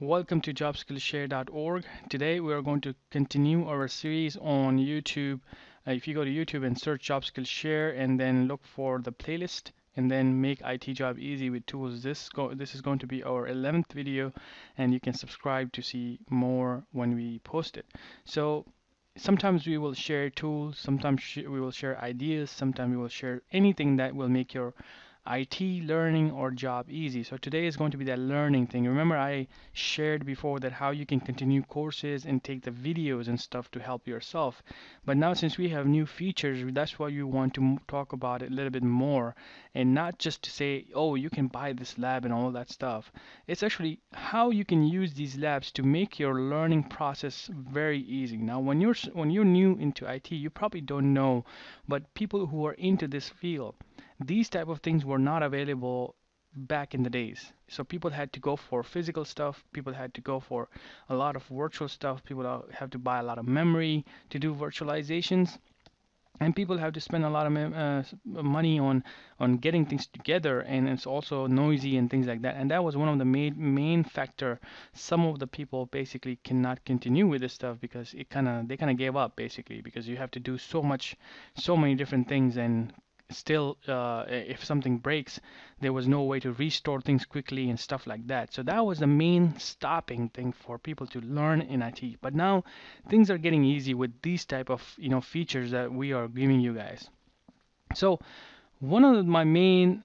Welcome to jobskillshare.org. Today we are going to continue our series on YouTube. Uh, if you go to YouTube and search JobSkillshare and then look for the playlist and then make IT job easy with tools, this go this is going to be our 11th video and you can subscribe to see more when we post it. So sometimes we will share tools, sometimes we will share ideas, sometimes we will share anything that will make your IT learning or job easy. So today is going to be that learning thing. Remember I shared before that how you can continue courses and take the videos and stuff to help yourself. But now since we have new features, that's why you want to talk about it a little bit more and not just to say, oh, you can buy this lab and all that stuff. It's actually how you can use these labs to make your learning process very easy. Now when you're when you're new into IT, you probably don't know, but people who are into this field these type of things were not available back in the days. So people had to go for physical stuff, people had to go for a lot of virtual stuff, people have to buy a lot of memory to do virtualizations. And people have to spend a lot of uh, money on on getting things together, and it's also noisy and things like that. And that was one of the main main factor. Some of the people basically cannot continue with this stuff because it kind of they kind of gave up basically because you have to do so much, so many different things and still uh, if something breaks there was no way to restore things quickly and stuff like that. So that was the main stopping thing for people to learn in IT but now things are getting easy with these type of you know features that we are giving you guys. So one of my main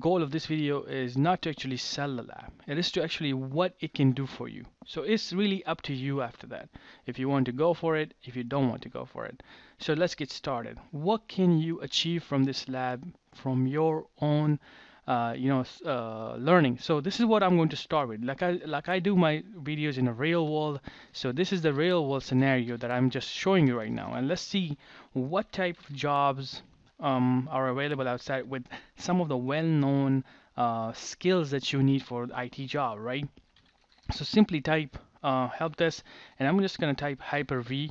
goal of this video is not to actually sell the lab. It is to actually what it can do for you. So it's really up to you after that. If you want to go for it if you don't want to go for it. So let's get started. What can you achieve from this lab from your own uh, you know uh, learning? So this is what I'm going to start with. Like I like I do my videos in a real world. So this is the real world scenario that I'm just showing you right now. And let's see what type of jobs um, are available outside with some of the well-known uh, skills that you need for IT job, right? So simply type uh, help desk, and I'm just gonna type Hyper-V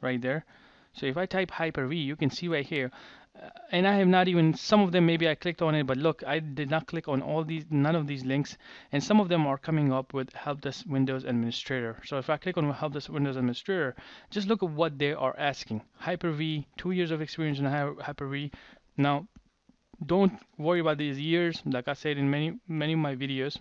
right there. So if I type Hyper-V, you can see right here, and I have not even some of them maybe I clicked on it but look I did not click on all these none of these links. And some of them are coming up with help desk Windows Administrator. So if I click on help desk Windows Administrator just look at what they are asking. Hyper-V two years of experience in Hyper-V. Now don't worry about these years. Like I said in many many of my videos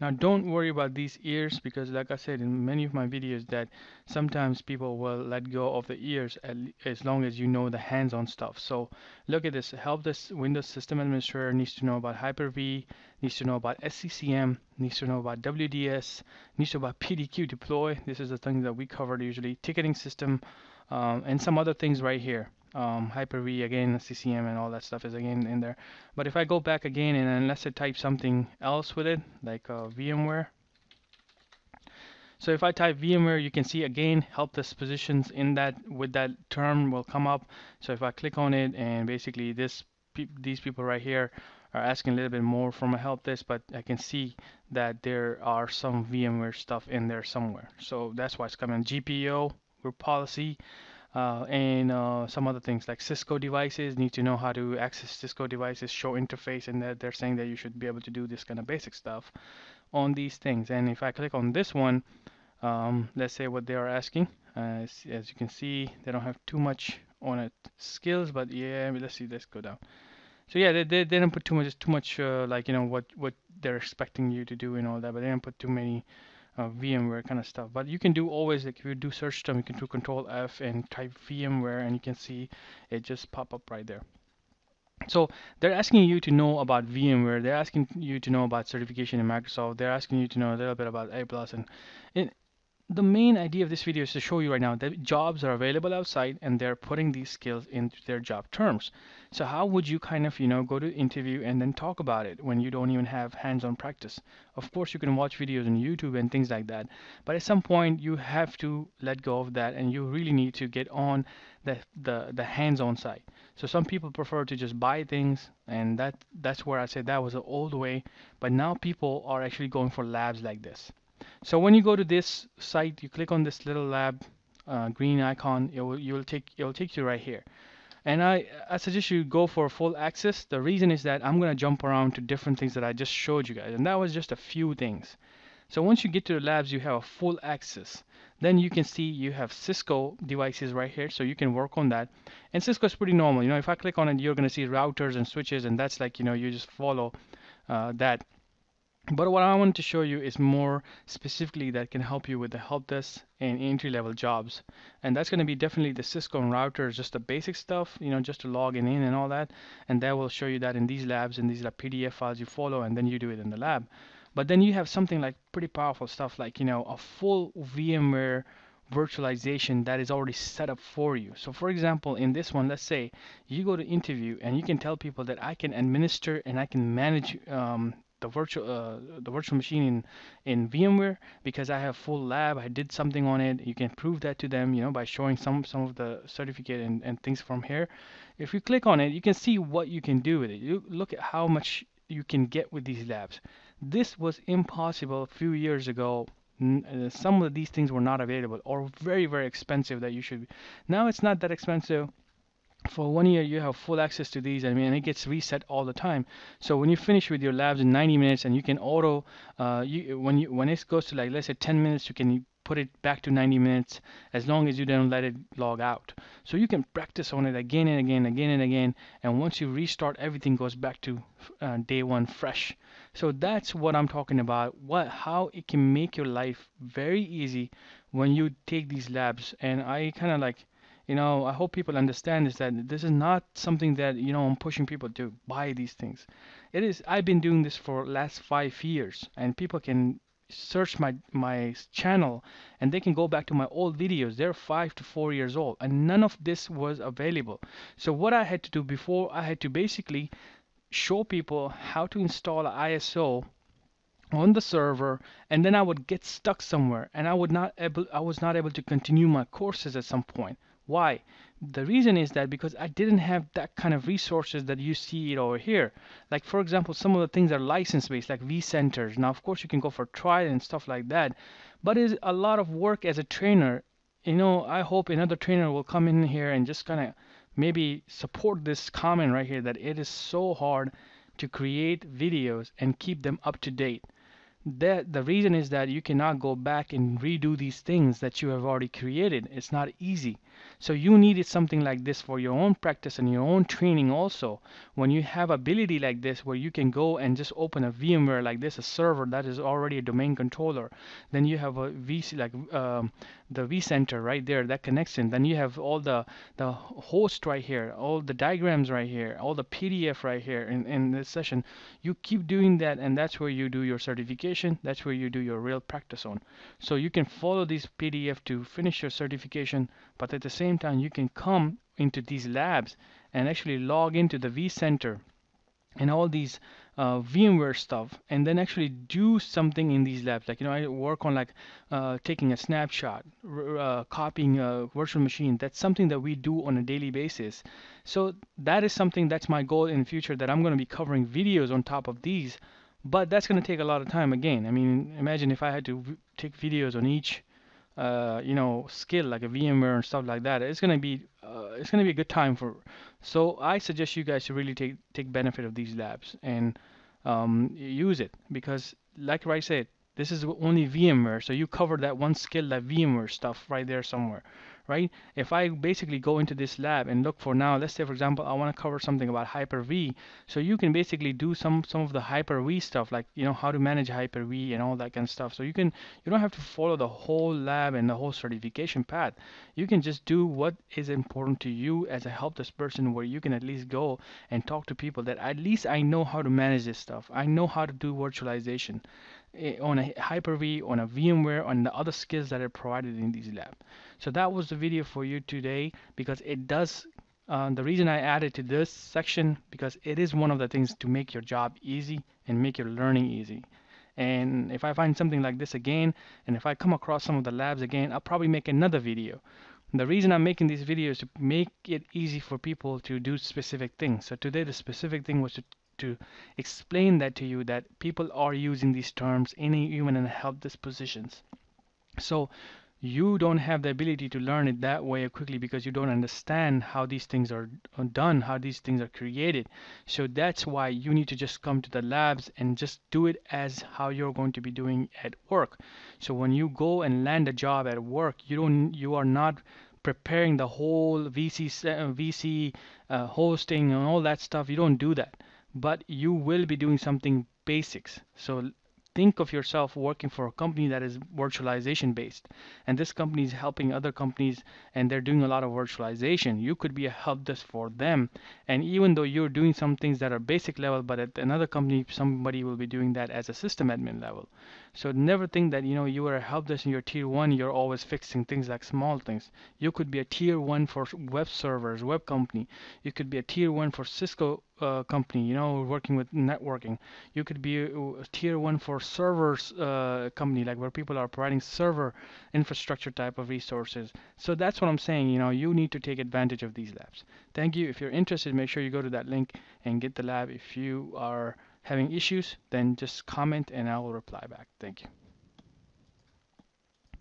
Now don't worry about these ears because like I said in many of my videos that sometimes people will let go of the ears as long as you know the hands-on stuff. So look at this. Help this Windows System Administrator needs to know about Hyper-V, needs to know about SCCM, needs to know about WDS, needs to know about PDQ deploy. This is the thing that we covered usually. Ticketing system um, and some other things right here um, Hyper-V again, CCM and all that stuff is again in there. But if I go back again and unless I type something else with it, like uh, VMware. So if I type VMware, you can see again help desk positions in that with that term will come up. So if I click on it and basically this pe these people right here are asking a little bit more from a help desk, but I can see that there are some VMware stuff in there somewhere. So that's why it's coming. GPO, group policy, uh, and uh, some other things like Cisco devices need to know how to access Cisco devices, show interface, and they're, they're saying that you should be able to do this kind of basic stuff on these things. And if I click on this one, um, let's say what they are asking. Uh, as, as, you can see, they don't have too much on it skills, but yeah, let's see, let's go down. So yeah, they, they, they don't put too much, too much uh, like you know what what they're expecting you to do and all that, but they don't put too many uh, VMware kind of stuff. But you can do always like if you do search term, you can do Control F and type VMware, and you can see it just pop up right there. So they're asking you to know about VMware. They're asking you to know about certification in Microsoft. They're asking you to know a little bit about A and it, the main idea of this video is to show you right now that jobs are available outside and they're putting these skills into their job terms. So how would you kind of, you know, go to interview and then talk about it when you don't even have hands-on practice? Of course, you can watch videos on YouTube and things like that, but at some point you have to let go of that and you really need to get on the the, the hands-on side. So some people prefer to just buy things and that that's where I said that was the old way, but now people are actually going for labs like this. So when you go to this site, you click on this little lab uh, green icon. It will you will take it will take you right here. And I, I suggest you go for full access. The reason is that I'm going to jump around to different things that I just showed you guys. And that was just a few things. So once you get to the labs, you have a full access. Then you can see you have Cisco devices right here, so you can work on that. And Cisco is pretty normal. You know, if I click on it, you're going to see routers and switches, and that's like, you know, you just follow uh, that. But what I want to show you is more specifically that can help you with the help desk and entry-level jobs. And that's going to be definitely the Cisco and routers, just the basic stuff, you know, just to log in and all that. And that will show you that in these labs, and these are PDF files you follow, and then you do it in the lab. But then you have something like pretty powerful stuff like, you know, a full VMware virtualization that is already set up for you. So for example, in this one, let's say you go to interview and you can tell people that I can administer and I can manage um, the virtual uh, the virtual machine in in VMware because I have full lab. I did something on it. You can prove that to them, you know, by showing some some of the certificate and, and things from here. If you click on it, you can see what you can do with it. You look at how much you can get with these labs. This was impossible a few years ago. Uh, some of these things were not available or very, very expensive that you should. Now it's not that expensive. For one year, you have full access to these. I mean, and it gets reset all the time. So when you finish with your labs in 90 minutes, and you can auto, uh, you when you when it goes to like let's say 10 minutes, you can put it back to 90 minutes as long as you don't let it log out. So you can practice on it again and again, again and again, and once you restart, everything goes back to uh, day one fresh. So that's what I'm talking about. What, how it can make your life very easy when you take these labs. And I kind of like, you know, I hope people understand is that this is not something that you know I'm pushing people to buy these things. It is. I've been doing this for last five years, and people can search my my channel and they can go back to my old videos they're five to four years old and none of this was available so what I had to do before I had to basically show people how to install ISO on the server and then I would get stuck somewhere and I would not able I was not able to continue my courses at some point why the reason is that because I didn't have that kind of resources that you see it over here. Like for example, some of the things are license based, like vCenters. Now, of course, you can go for trial and stuff like that, but it's a lot of work as a trainer. You know, I hope another trainer will come in here and just kind of maybe support this comment right here that it is so hard to create videos and keep them up to date that the reason is that you cannot go back and redo these things that you have already created. It's not easy. So you needed something like this for your own practice and your own training also. When you have ability like this where you can go and just open a VMware like this a server that is already a domain controller then you have a VC like um, the vCenter right there that connection. then you have all the the host right here all the diagrams right here all the PDF right here in, in this session you keep doing that and that's where you do your certification certification, that's where you do your real practice on. So you can follow this PDF to finish your certification, but at the same time, you can come into these labs and actually log into the vCenter and all these uh, VMware stuff and then actually do something in these labs. Like, you know, I work on like uh, taking a snapshot, uh, copying a virtual machine. That's something that we do on a daily basis. So that is something that's my goal in the future that I'm going to be covering videos on top of these but that's going to take a lot of time again. I mean, imagine if I had to take videos on each, uh, you know, skill like a VMware and stuff like that. It's to be uh, it's to be a good time for. So I suggest you guys to really take take benefit of these labs and um, use it because, like I said, this is only VMware. So you cover that one skill, that VMware stuff right there somewhere right? If I basically go into this lab and look for now, let's say for example, I want to cover something about Hyper-V. So you can basically do some some of the Hyper-V stuff, like you know how to manage Hyper-V and all that kind of stuff. So you can you don't have to follow the whole lab and the whole certification path. You can just do what is important to you as a help desk person, where you can at least go and talk to people that at least I know how to manage this stuff. I know how to do virtualization. Eh, on a Hyper-V, on a VMware, on the other skills that are provided in these labs. So that was the video for you today because it does, uh, the reason I added to this section because it is one of the things to make your job easy and make your learning easy. And if I find something like this again, and if I come across some of the labs again, I'll probably make another video. The reason I'm making these videos is to make it easy for people to do specific things. So today the specific thing was to to explain that to you that people are using these terms in even in help desk positions. So you don't have the ability to learn it that way quickly because you don't understand how these things are done, how these things are created. So that's why you need to just come to the labs and just do it as how you're going to be doing at work. So when you go and land a job at work, you don't you are not preparing the whole VC VC uh, hosting and all that stuff. You don't do that, but you will be doing something basics. So think of yourself working for a company that is virtualization based and this company is helping other companies and they're doing a lot of virtualization you could be a help desk for them and even though you're doing some things that are basic level but at another company somebody will be doing that as a system admin level so never think that you know you are a help desk and you're tier one you're always fixing things like small things you could be a tier one for web servers web company you could be a tier one for cisco uh, company, you know, working with networking. You could be a, a tier one for servers uh, company, like where people are providing server infrastructure type of resources. So that's what I'm saying. You know, you need to take advantage of these labs. Thank you. If you're interested, make sure you go to that link and get the lab. If you are having issues, then just comment and I will reply back. Thank you.